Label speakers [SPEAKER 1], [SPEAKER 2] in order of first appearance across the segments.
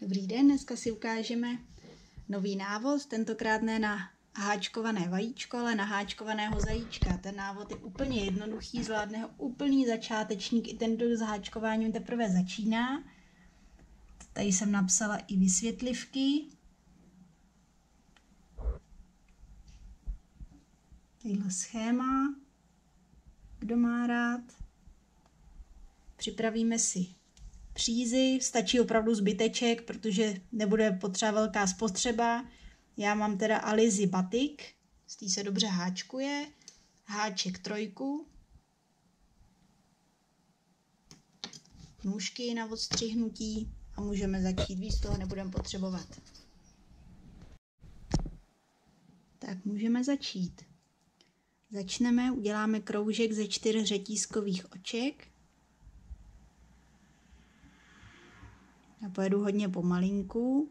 [SPEAKER 1] Dobrý den, dneska si ukážeme nový návod, tentokrát ne na háčkované vajíčko, ale na háčkovaného zajíčka. Ten návod je úplně jednoduchý, zvládne ho úplný začátečník, i ten, kdo s háčkováním teprve začíná. Tady jsem napsala i vysvětlivky. Tadyhle schéma, kdo má rád. Připravíme si přízy, stačí opravdu zbyteček, protože nebude potřeba velká spotřeba. Já mám teda Alizi batik, z té se dobře háčkuje, háček trojku, nůžky na odstřihnutí a můžeme začít, víc toho nebudeme potřebovat. Tak můžeme začít. Začneme, uděláme kroužek ze čtyř řetízkových oček. Já pojedu hodně pomalinku.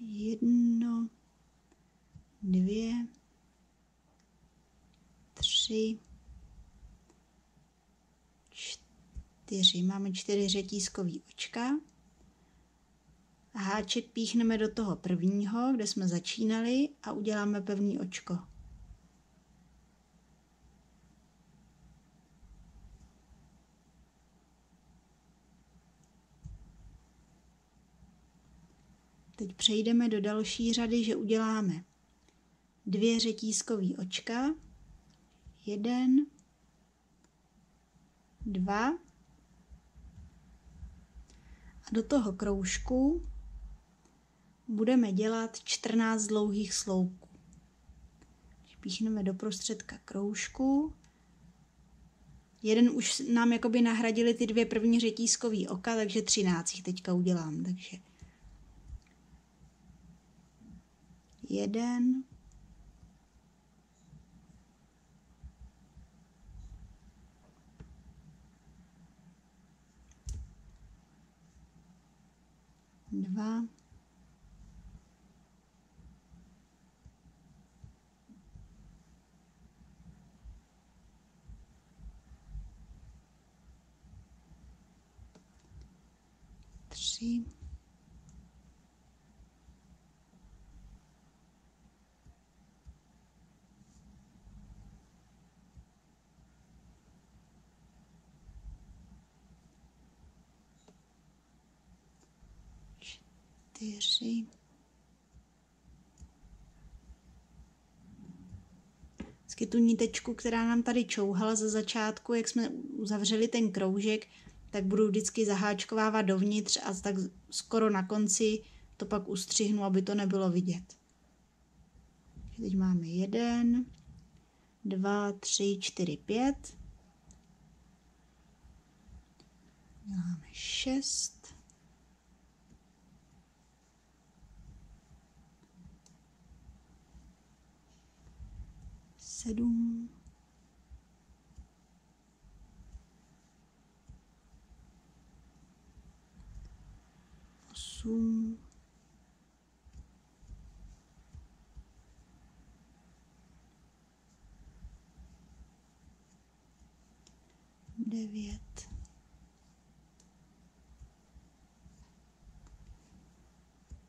[SPEAKER 1] Jedno, dvě, tři, čtyři. Máme čtyři řetízkový očka háček píchneme do toho prvního, kde jsme začínali a uděláme pevný očko. Teď přejdeme do další řady, že uděláme dvě řetízkový očka, jeden, dva a do toho kroužku budeme dělat 14 dlouhých sloupků. Píchneme do prostředka kroužku. Jeden už nám jakoby nahradili ty dvě první řetízkový oka, takže 13 jich teďka udělám. Takže jeden, dva, tři. Čtyři. Vždycky tu nitečku, která nám tady čouhala ze začátku, jak jsme uzavřeli ten kroužek, tak budu vždycky zaháčkovávat dovnitř a tak skoro na konci to pak ustřihnu, aby to nebylo vidět. Teď máme jeden, dva, tři, čtyři, pět. Máme šest. Sedm. Osm, devět,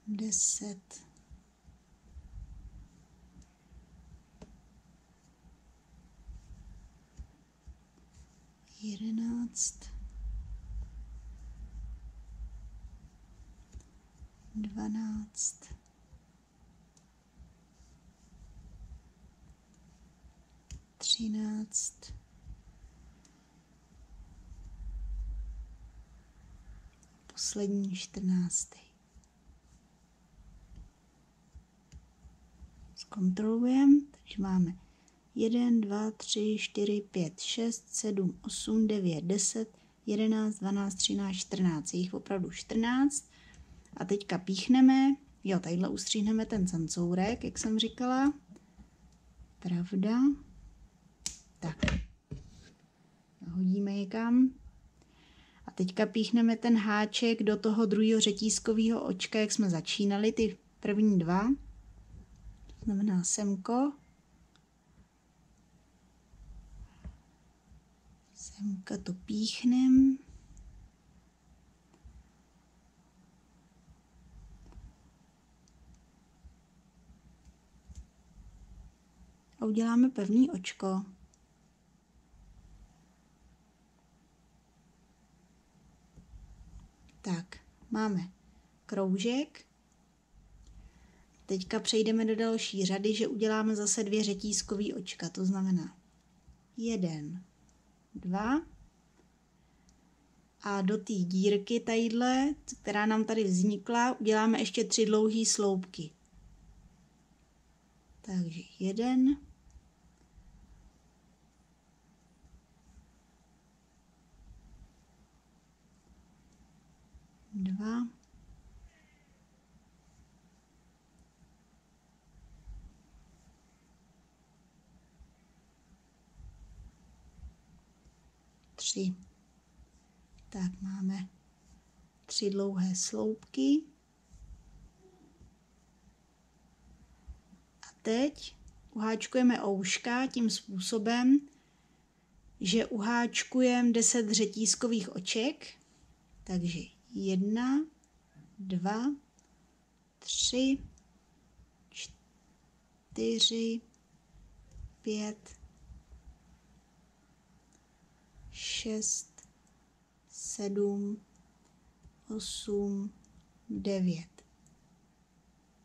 [SPEAKER 1] deset, jedenáct, dvanáct, třináct, poslední čtrnáctý. Zkontrolujeme, takže máme 1, 2, 3, 4, 5, 6, 7, 8, 9, 10, 11, 12, 13, 14. Je jich opravdu 14. A teďka píchneme, jo, tadyhle ustříhneme ten cancourek, jak jsem říkala. Pravda. Tak. Hodíme někam. A teďka píchneme ten háček do toho druhého řetízkového očka, jak jsme začínali, ty první dva. znamená semko, semka to píchnem, a uděláme pevný očko. Tak, máme kroužek. Teďka přejdeme do další řady, že uděláme zase dvě řetízkový očka, to znamená jeden, dva a do té dírky tadyhle, která nám tady vznikla, uděláme ještě tři dlouhé sloupky. Takže jeden, dva, tři. Tak máme tři dlouhé sloupky. A teď uháčkujeme ouška tím způsobem, že uháčkujeme 10 řetízkových oček. Takže jedna, dva, tři, čtyři, pět, šest, sedm, osm, devět,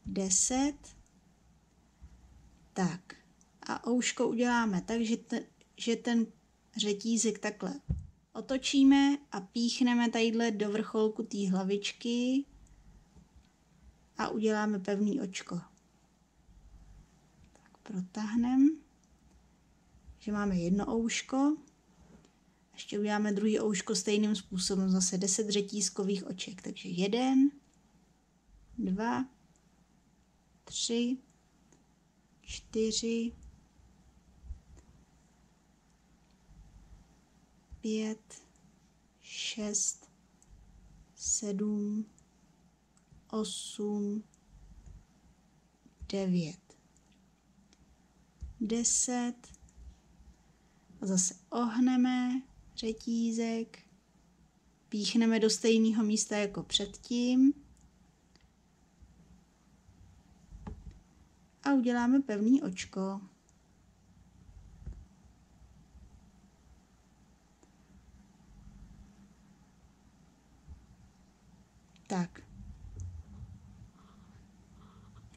[SPEAKER 1] deset. Tak a ouško uděláme tak, že že ten řetízek takhle otočíme a píchneme tadyhle do vrcholku té hlavičky a uděláme pevný očko. Tak protáhneme, že máme jedno ouško. Ještě uděláme druhý ouško stejným způsobem, zase 10 řetízkových oček. Takže jeden, dva, tři, čtyři, pět, šest, sedm, osm, devět, deset. A zase ohneme řetízek, píchneme do stejného místa jako předtím a uděláme pevný očko. Tak.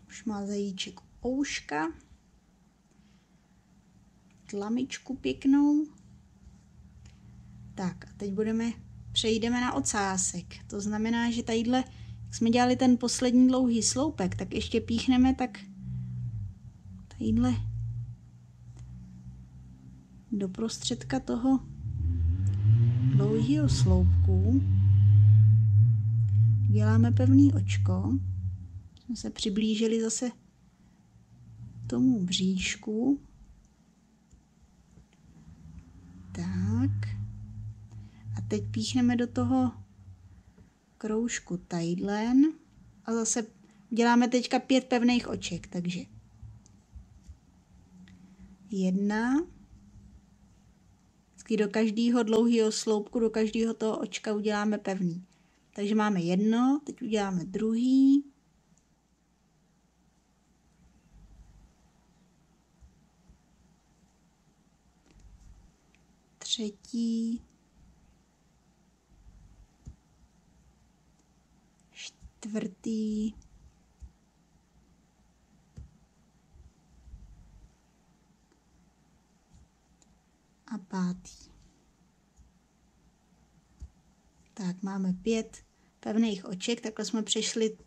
[SPEAKER 1] Už má zajíček ouška. Tlamičku pěknou. Tak a teď budeme, přejdeme na ocásek. To znamená, že tadyhle, jak jsme dělali ten poslední dlouhý sloupek, tak ještě píchneme tak tadyhle do prostředka toho dlouhého sloupku děláme pevný očko. Jsme se přiblížili zase tomu bříšku. Tak. A teď píchneme do toho kroužku tajdlen a zase děláme teďka pět pevných oček, takže jedna, vždycky do každého dlouhého sloupku, do každého toho očka uděláme pevný. Takže máme jedno, teď uděláme druhý. Třetí. Čtvrtý. A pátý. Tak máme pět pevných oček, takhle jsme přešli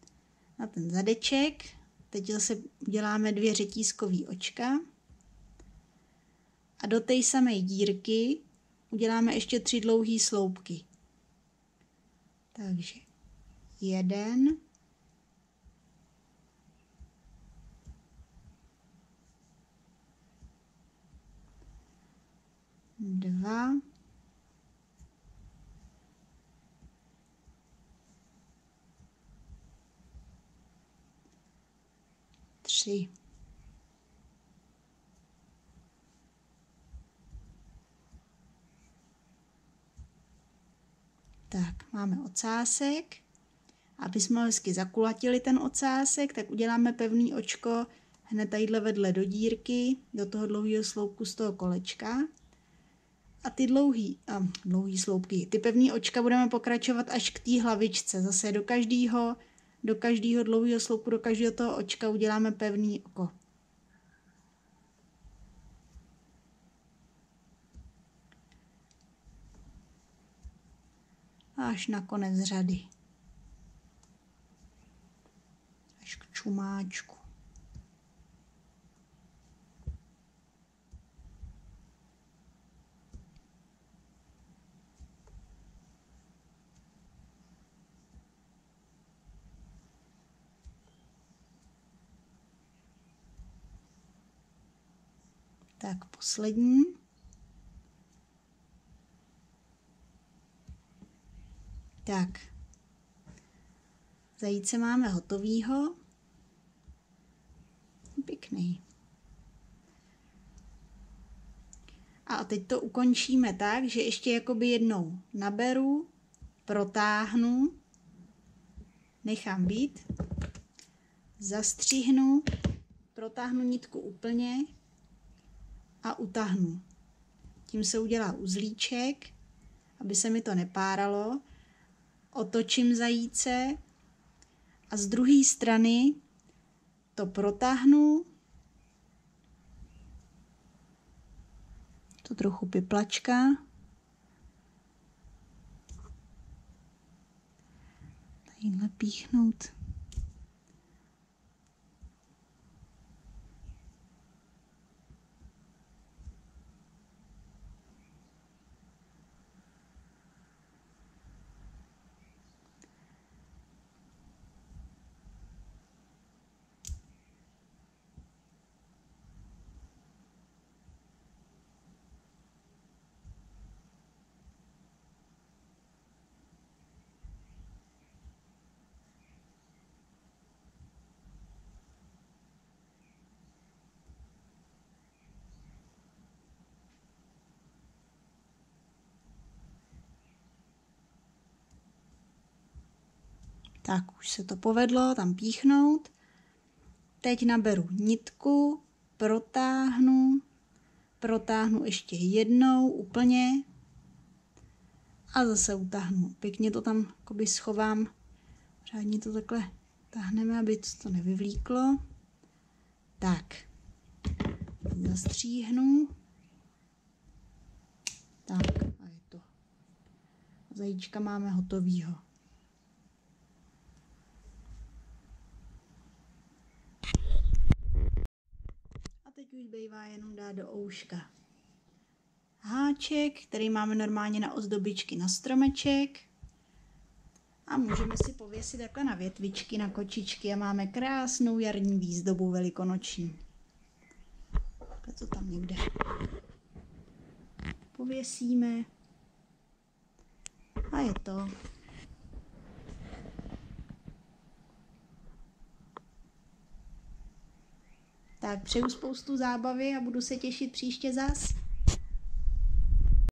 [SPEAKER 1] na ten zadeček. Teď zase uděláme dvě řetízkové očka. A do té samé dírky uděláme ještě tři dlouhé sloupky. Takže jeden, dva, tři. Tak, máme ocásek. Aby jsme hezky zakulatili ten ocásek, tak uděláme pevný očko hned tadyhle vedle do dírky, do toho dlouhého sloupku z toho kolečka. A ty dlouhý, a, dlouhý sloupky, ty pevný očka budeme pokračovat až k té hlavičce. Zase do každého do každého dlouhého sloupku, do každého toho očka uděláme pevný oko. Až na konec řady. Až k čumáčku. Tak poslední. Tak. Zajíce máme hotovýho. Pěkný. A teď to ukončíme tak, že ještě jakoby jednou naberu, protáhnu, nechám být, zastřihnu, protáhnu nitku úplně a utahnu. Tím se udělá uzlíček, aby se mi to nepáralo. Otočím zajíce a z druhé strany to protáhnu. To trochu piplačka. Tadyhle píchnout Tak už se to povedlo tam píchnout. Teď naberu nitku, protáhnu, protáhnu ještě jednou úplně a zase utáhnu. Pěkně to tam jakoby schovám, řádně to takhle táhneme, aby to nevyvlíklo. Tak, zastříhnu. Tak, a je to. Zajíčka máme hotovýho. Teď už bývá jenom dát do ouška háček, který máme normálně na ozdobičky na stromeček. A můžeme si pověsit takhle na větvičky, na kočičky a máme krásnou jarní výzdobu velikonoční. Takhle to tam někde pověsíme. A je to. Tak přeju spoustu zábavy a budu se těšit příště zas.